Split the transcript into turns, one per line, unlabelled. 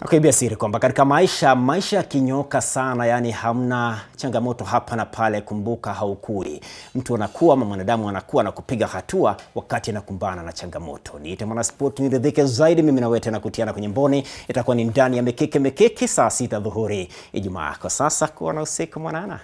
Nakuibia siri kwamba katika maisha maisha yakinyoka sana, yani hamna changamoto hapa na pale, kumbuka haukui. Mtu anakuwa ama mwanadamu anakuwa na kupiga hatua wakati anakumbana na changamoto. Niite mwanaspoti niridhike zaidi, mimi nawe tena kutiana kwenye mboni, itakuwa ni ndani ya Mikeke Mikeke saa sita dhuhuri Ijumaa. Kwa sasa kuwa na usiku mwanana.